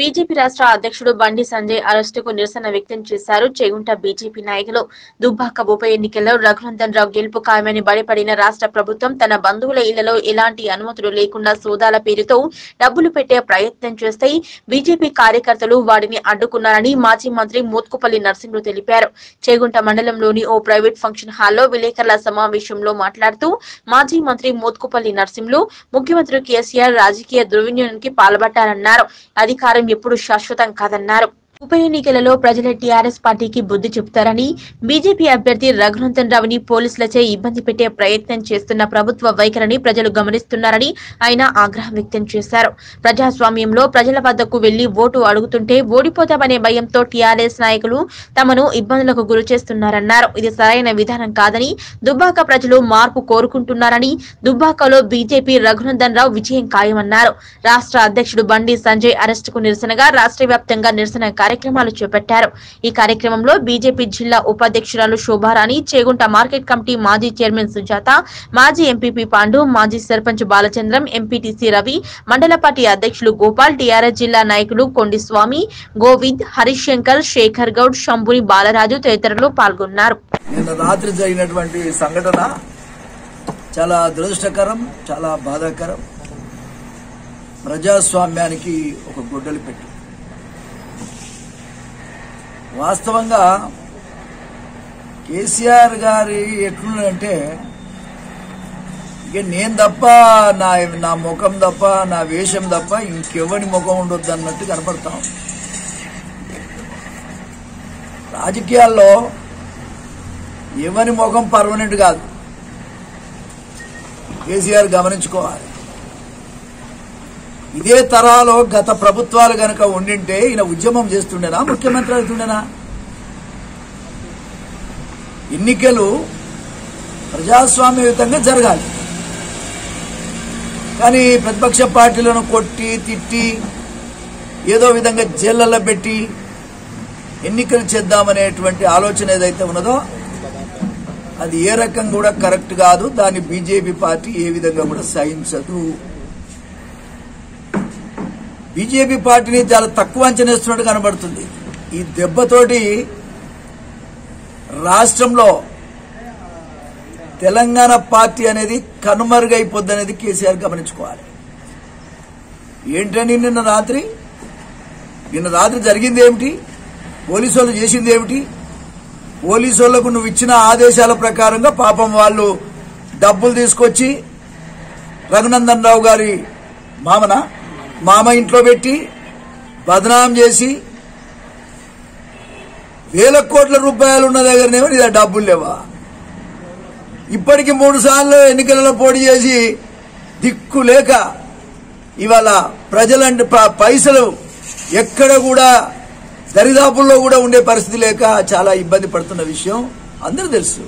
BJP రాష్ట్ర అధ్యక్షుడు బండి సంజయ్ అరెస్టుకు నిరసన వ్యక్తం చేశారు. చేగుంట బీజేపీ నాయకులు దుబ్బాక ఉప ఎన్నికల్లో రఘునందన్ రావు గెలుపు ఖాయమని బడిపడిన రాష్ట్ర ప్రభుత్వం తన బంధువుల ఇళ్ళలో ఎలాంటి అనుమతులు లేకుండా సోదాల పేరుతో డబ్బులు పెట్టే ప్రయత్నం చేస్తే బీజేపీ కార్యకర్తలు వాడిని అడ్డుకున్నారని మాజీ మంత్రి మోత్కుపల్లి నరసింహులు తెలిపారు. చేగుంట మండలంలోని ఓ ప్రైవేట్ ఫంక్షన్ హాల్లో విలేకరుల సమావేశంలో మాట్లాడుతూ మాజీ మంత్రి మోత్కుపల్లి నరసింహులు ముఖ్యమంత్రి కేసీఆర్ రాజకీయ దుర్వినియోగానికి పాల్పడ్డారన్నారు. అధికారం ఎప్పుడు శాశ్వతం కాదన్నారు. ఉప ఎన్నికలలో ప్రజల టీఆర్ఎస్ పార్టీకి బుద్ధి చెబుతారని బీజేపీ అభ్యర్థి రఘునందన్ రావుని పోలీసులచే ఇబ్బంది పెట్టే ప్రయత్నం చేస్తున్న ప్రభుత్వ వైఖరిని ప్రజలు గమనిస్తున్నారని ఆయన ఆగ్రహం వ్యక్తం చేశారు. ప్రజాస్వామ్యంలో ప్రజల వద్దకు వెళ్ళి ఓటు అడుగుతుంటే ఓడిపోతామనే భయంతో టీఆర్ఎస్ నాయకులు తమను ఇబ్బందులకు గురి చేస్తున్నారన్నారు. ఇది సరైన విధానం కాదని దుబ్బాక ప్రజలు మార్పు కోరుకుంటున్నారని దుబ్బాకలో బీజేపీ రఘునందన్ రావు విజయం ఖాయమన్నారు. రాష్ట్ర అధ్యక్షుడు బండి సంజయ్ అరెస్టుకు నిరసనగా రాష్ట్ర వ్యాప్తంగా నిరసన కార్యక్రమాలు చేపట్టారు. ఈ కార్యక్రమంలో బీజేపీ జిల్లా ఉపాధ్యక్షురాలు శోభారాణి చేగుంట మార్కెట్ కమిటీ మాజీ చైర్మన్ సుజాత మాజీ ఎంపీపీ పాండు మాజీ సర్పంచ్ బాలచంద్రం ఎంపీటీసీ రవి మండల పార్టీ అధ్యక్షులు గోపాల్ టీఆర్ఎస్ జిల్లా నాయకులు కొండిస్వామి గోవింద్ హరీష్ శంకర్ శేఖర్ గౌడ్ శంభుని బాలరాజు తదితరులు పాల్గొన్నారు. నిన్న రాత్రి జరిగినటువంటి సంఘటన చాలా దురదృష్టకరం చాలా బాధాకరం. ప్రజాస్వామ్యానికి ఒక గొడ్డలి పెట్టి. వాస్తవంగా కేసీఆర్ గారి ఎట్లున్నాడంటే ఇక నేను తప్ప నా నా ముఖం తప్ప నా వేషం తప్ప ఇంకెవరి ముఖం ఉండొద్దు అన్నట్టు కనపడతాం. రాజకీయాల్లో ఎవరి ముఖం పర్మనెంట్ కాదు. కేసీఆర్ గమనించుకోవాలి. ఇదే తరాలో గత ప్రభుత్వాలు గనక ఉండింటే ఈయన ఉద్యమం చేస్తుండేనా? ముఖ్యమంత్రి అవుతుండేనా? ఎన్నికలు ప్రజాస్వామ్యయుతంగా జరగాలి. కానీ ప్రతిపక్ష పార్టీలను కొట్టి తిట్టి ఏదో విధంగా జైళ్ళలో పెట్టి ఎన్నికలు చేద్దామనేటువంటి ఆలోచన ఏదైతే ఉన్నదో అది ఏ రకం కూడా కరెక్ట్ కాదు. దాన్ని బీజేపీ పార్టీ ఏ విధంగా కూడా సహించదు. బీజేపీ పార్టీని చాలా తక్కువ అంచనేస్తున్నట్టు కనబడుతుంది. ఈ దెబ్బతోటి రాష్ట్రంలో తెలంగాణ పార్టీ అనేది కనుమరుగైపోద్దనేది కేసీఆర్ గమనించుకోవాలి. ఏంటని నిన్న రాత్రి? నిన్న రాత్రి జరిగింది ఏమిటి? పోలీసు వాళ్ళు చేసింది ఏమిటి? పోలీసు వాళ్ళకు నువ్వు ఇచ్చిన ఆదేశాల ప్రకారంగా పాపం వాళ్ళు డబ్బులు తీసుకొచ్చి రఘునందన్ రావు గారి మామన మామ ఇంట్లో పెట్టి బదనాం చేసి వేల కోట్ల రూపాయలు ఉన్న దగ్గరనేమో నీ డబ్బులు లేవా? ఇప్పటికి మూడు సార్లు ఎన్నికలలో పోటీ చేసి దిక్కు లేక ఇవాళ ప్రజలంటే ప- పైసలు ఎక్కడ కూడా దరిదాపుల్లో కూడా ఉండే పరిస్థితి లేక చాలా ఇబ్బంది పడుతున్న విషయం అందరూ తెలుసు.